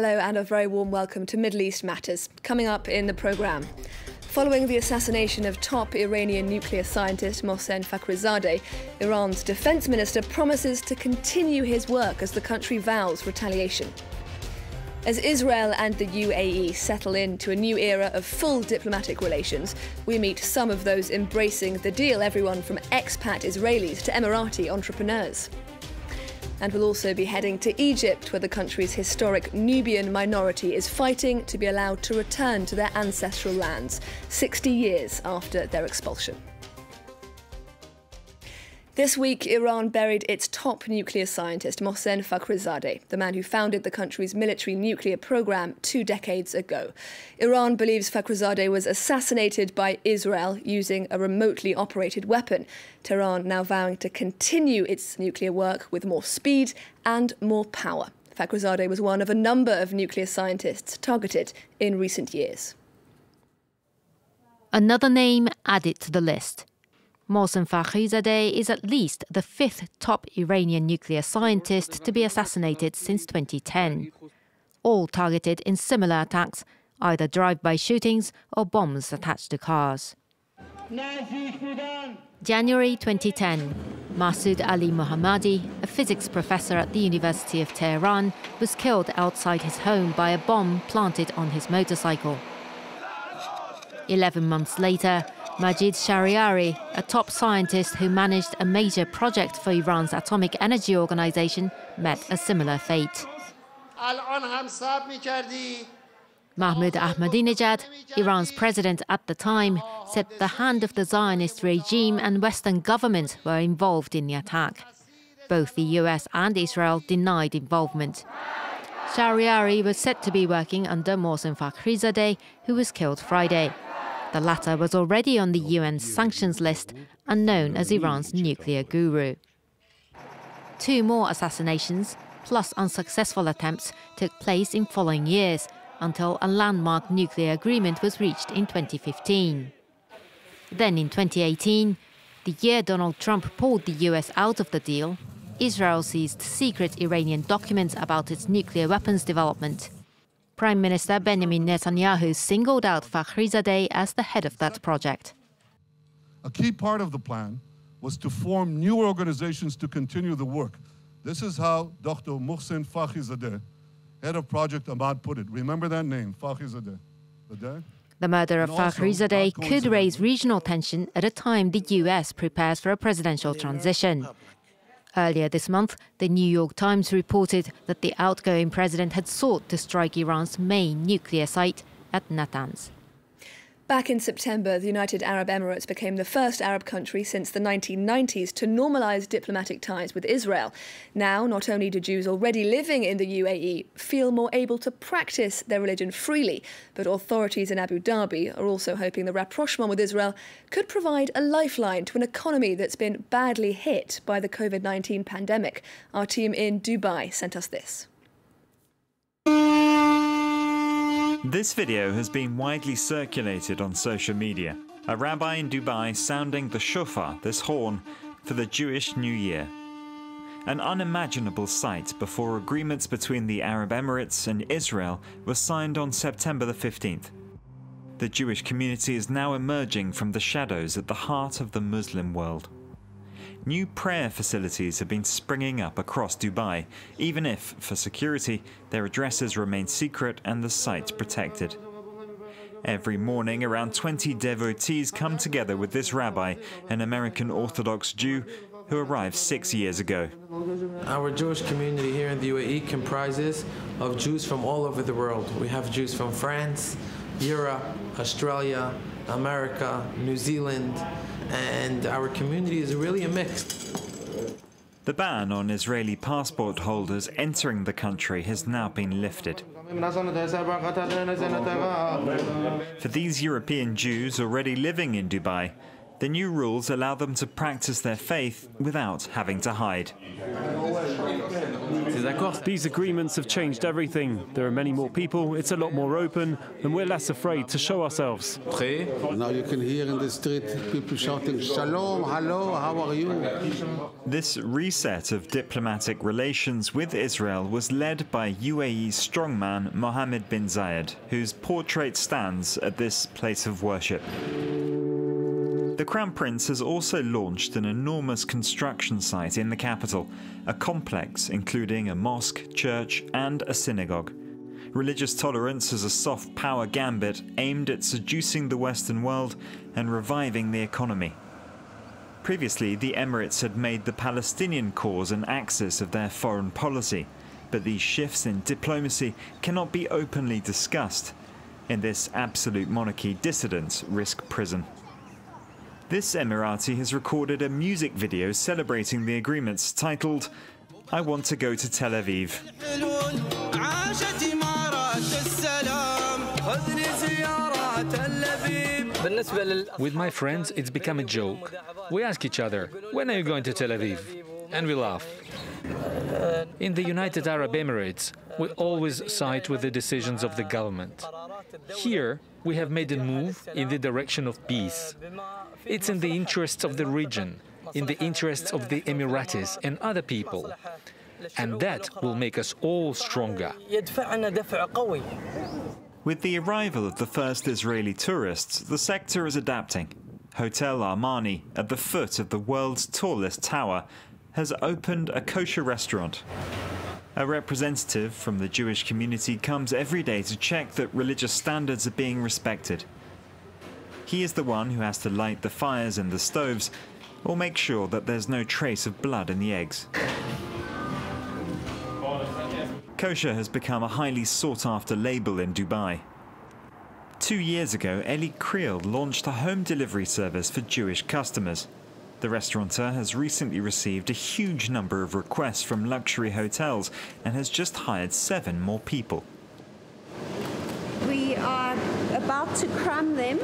Hello, and a very warm welcome to Middle East Matters. Coming up in the programme. Following the assassination of top Iranian nuclear scientist Mohsen Fakhrizadeh, Iran's defence minister promises to continue his work as the country vows retaliation. As Israel and the UAE settle into a new era of full diplomatic relations, we meet some of those embracing the deal, everyone from expat Israelis to Emirati entrepreneurs. And we'll also be heading to Egypt, where the country's historic Nubian minority is fighting to be allowed to return to their ancestral lands 60 years after their expulsion. This week, Iran buried its top nuclear scientist, Mohsen Fakhrizadeh, the man who founded the country's military nuclear program two decades ago. Iran believes Fakhrizadeh was assassinated by Israel using a remotely operated weapon. Tehran now vowing to continue its nuclear work with more speed and more power. Fakhrizadeh was one of a number of nuclear scientists targeted in recent years. Another name added to the list Mohsen Fakhrizadeh is at least the fifth top Iranian nuclear scientist to be assassinated since 2010, all targeted in similar attacks, either drive-by shootings or bombs attached to cars. January 2010, Masoud Ali Mohammadi, a physics professor at the University of Tehran, was killed outside his home by a bomb planted on his motorcycle. Eleven months later, Majid Shahriari, a top scientist who managed a major project for Iran's atomic energy organization, met a similar fate. Mahmoud Ahmadinejad, Iran's president at the time, said the hand of the Zionist regime and Western governments were involved in the attack. Both the US and Israel denied involvement. Shahriari was said to be working under Mohsen Fakhrizadeh, who was killed Friday. The latter was already on the UN's sanctions list and known as Iran's nuclear guru. Two more assassinations, plus unsuccessful attempts, took place in following years until a landmark nuclear agreement was reached in 2015. Then in 2018, the year Donald Trump pulled the US out of the deal, Israel seized secret Iranian documents about its nuclear weapons development. Prime Minister Benjamin Netanyahu singled out Fakhrizadeh as the head of that project. A key part of the plan was to form new organizations to continue the work. This is how Dr. Mohsen Fakhrizadeh, head of Project Ahmad, put it. Remember that name, Fakhrizadeh. The murder of Fakhrizadeh could raise regional tension at a time the US prepares for a presidential transition. Earlier this month, the New York Times reported that the outgoing president had sought to strike Iran's main nuclear site at Natanz. Back in September, the United Arab Emirates became the first Arab country since the 1990s to normalise diplomatic ties with Israel. Now, not only do Jews already living in the UAE feel more able to practice their religion freely, but authorities in Abu Dhabi are also hoping the rapprochement with Israel could provide a lifeline to an economy that's been badly hit by the COVID 19 pandemic. Our team in Dubai sent us this. This video has been widely circulated on social media. A rabbi in Dubai sounding the shofar, this horn, for the Jewish New Year. An unimaginable sight before agreements between the Arab Emirates and Israel were signed on September the 15th. The Jewish community is now emerging from the shadows at the heart of the Muslim world. New prayer facilities have been springing up across Dubai, even if, for security, their addresses remain secret and the sites protected. Every morning, around 20 devotees come together with this rabbi, an American Orthodox Jew who arrived six years ago. Our Jewish community here in the UAE comprises of Jews from all over the world. We have Jews from France, Europe, Australia, America, New Zealand, and our community is really a mix. The ban on Israeli passport holders entering the country has now been lifted. For these European Jews already living in Dubai, the new rules allow them to practice their faith without having to hide. These agreements have changed everything. There are many more people, it's a lot more open, and we're less afraid to show ourselves. Now you can hear in the street people shouting, Shalom, hello, how are you? This reset of diplomatic relations with Israel was led by UAE strongman Mohammed bin Zayed, whose portrait stands at this place of worship. The Crown Prince has also launched an enormous construction site in the capital, a complex including a mosque, church, and a synagogue. Religious tolerance is a soft power gambit aimed at seducing the Western world and reviving the economy. Previously, the Emirates had made the Palestinian cause an axis of their foreign policy, but these shifts in diplomacy cannot be openly discussed. In this absolute monarchy, dissidents risk prison. This Emirati has recorded a music video celebrating the agreements titled I Want to Go to Tel Aviv. With my friends, it's become a joke. We ask each other, when are you going to Tel Aviv? And we laugh. In the United Arab Emirates, we always side with the decisions of the government. Here, we have made a move in the direction of peace. It's in the interests of the region, in the interests of the Emiratis and other people. And that will make us all stronger. With the arrival of the first Israeli tourists, the sector is adapting. Hotel Armani, at the foot of the world's tallest tower, has opened a kosher restaurant. A representative from the Jewish community comes every day to check that religious standards are being respected. He is the one who has to light the fires in the stoves or make sure that there's no trace of blood in the eggs. Kosher has become a highly sought after label in Dubai. Two years ago, Elli Kriel launched a home delivery service for Jewish customers. The restaurateur has recently received a huge number of requests from luxury hotels and has just hired seven more people. We are about to crumb them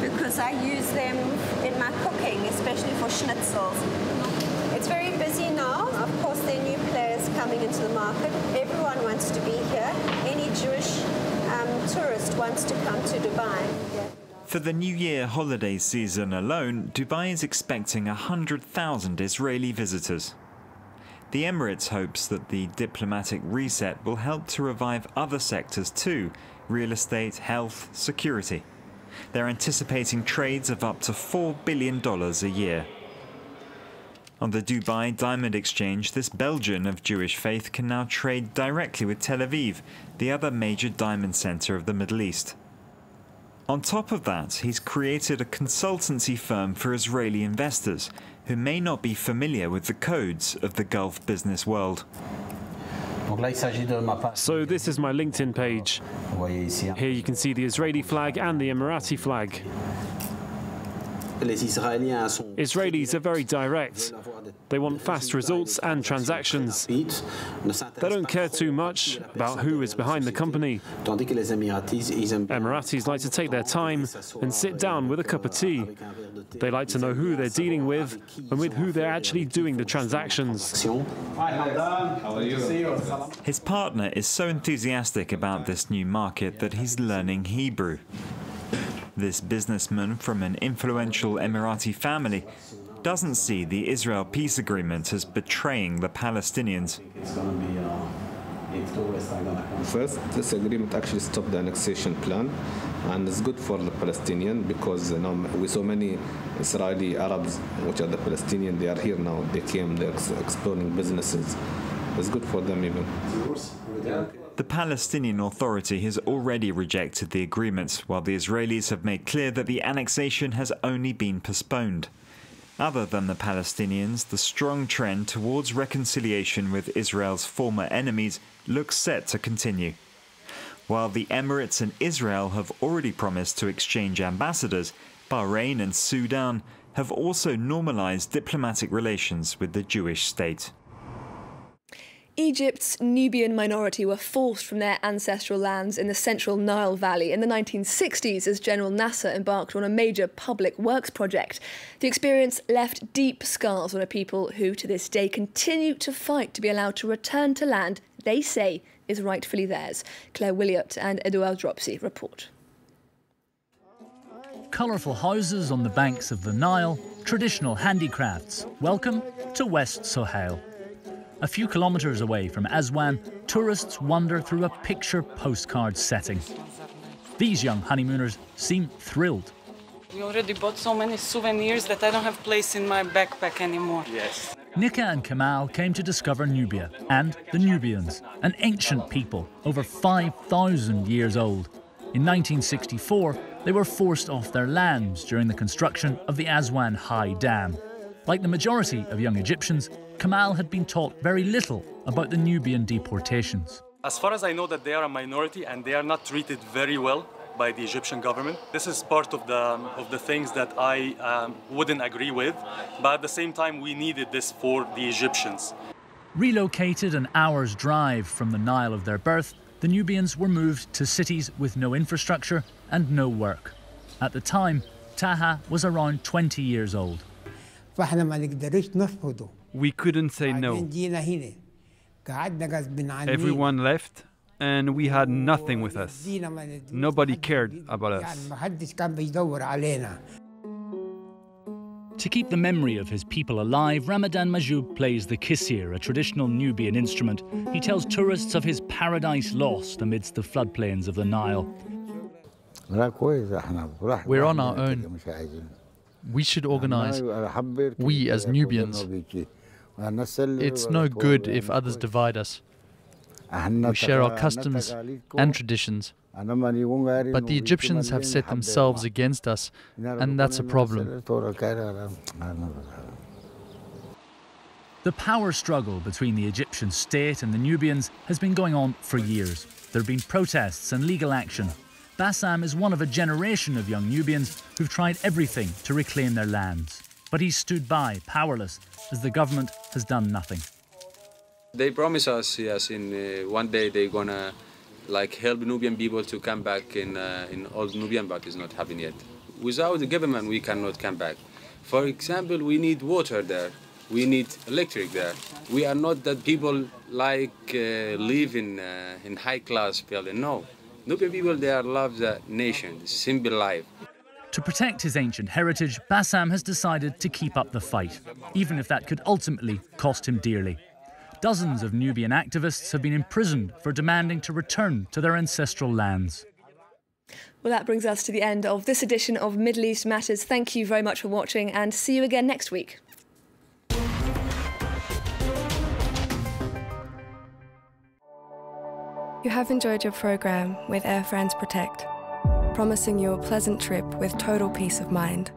because I use them in my cooking, especially for schnitzels. It's very busy now. Of course, there are new players coming into the market. Everyone wants to be here. Any Jewish um, tourist wants to come to Dubai. For the New Year holiday season alone, Dubai is expecting 100,000 Israeli visitors. The Emirates hopes that the diplomatic reset will help to revive other sectors too real estate, health, security. They're anticipating trades of up to $4 billion a year. On the Dubai Diamond Exchange, this Belgian of Jewish faith can now trade directly with Tel Aviv, the other major diamond center of the Middle East. On top of that, he's created a consultancy firm for Israeli investors who may not be familiar with the codes of the Gulf business world. So this is my LinkedIn page. Here you can see the Israeli flag and the Emirati flag. Israelis are very direct. They want fast results and transactions. They don't care too much about who is behind the company. Emiratis like to take their time and sit down with a cup of tea. They like to know who they're dealing with and with who they're actually doing the transactions. His partner is so enthusiastic about this new market that he's learning Hebrew. This businessman from an influential Emirati family doesn't see the Israel peace agreement as betraying the Palestinians. First, this agreement actually stopped the annexation plan, and it's good for the Palestinian because you know, we saw many Israeli Arabs, which are the Palestinian, they are here now. They came, they're exploring businesses. It's good for them even. The Palestinian Authority has already rejected the agreement, while the Israelis have made clear that the annexation has only been postponed. Other than the Palestinians, the strong trend towards reconciliation with Israel's former enemies looks set to continue. While the Emirates and Israel have already promised to exchange ambassadors, Bahrain and Sudan have also normalized diplomatic relations with the Jewish state. Egypt's Nubian minority were forced from their ancestral lands in the central Nile Valley in the 1960s as General Nasser embarked on a major public works project. The experience left deep scars on a people who, to this day, continue to fight to be allowed to return to land they say is rightfully theirs. Claire Williot and Edouard Dropsy report. Colourful houses on the banks of the Nile, traditional handicrafts. Welcome to West Sohail. A few kilometres away from Aswan, tourists wander through a picture postcard setting. These young honeymooners seem thrilled. We already bought so many souvenirs that I don't have place in my backpack anymore. Yes. Nika and Kamal came to discover Nubia and the Nubians, an ancient people over 5,000 years old. In 1964, they were forced off their lands during the construction of the Aswan High Dam. Like the majority of young Egyptians, Kamal had been taught very little about the Nubian deportations. As far as I know that they are a minority and they are not treated very well by the Egyptian government. This is part of the of the things that I um, wouldn't agree with, but at the same time we needed this for the Egyptians. Relocated an hour's drive from the Nile of their birth, the Nubians were moved to cities with no infrastructure and no work. At the time, Taha was around 20 years old. We couldn't say no. Everyone left, and we had nothing with us. Nobody cared about us. To keep the memory of his people alive, Ramadan Majoub plays the kisir, a traditional Nubian instrument. He tells tourists of his paradise lost amidst the floodplains of the Nile. We're on our own. We should organize. We as Nubians. It's no good if others divide us. We share our customs and traditions. But the Egyptians have set themselves against us, and that's a problem. The power struggle between the Egyptian state and the Nubians has been going on for years. There have been protests and legal action. Bassam is one of a generation of young Nubians who've tried everything to reclaim their lands. But he stood by, powerless, as the government has done nothing. They promise us, yes, in uh, one day they're gonna like help Nubian people to come back in uh, in old Nubian, but it's not happening yet. Without the government, we cannot come back. For example, we need water there. We need electric there. We are not that people like uh, live in uh, in high class building. No, Nubian people they are love the nation, simple life. To protect his ancient heritage, Bassam has decided to keep up the fight, even if that could ultimately cost him dearly. Dozens of Nubian activists have been imprisoned for demanding to return to their ancestral lands. Well, that brings us to the end of this edition of Middle East Matters. Thank you very much for watching and see you again next week. You have enjoyed your programme with Air France Protect, promising you a pleasant trip with total peace of mind.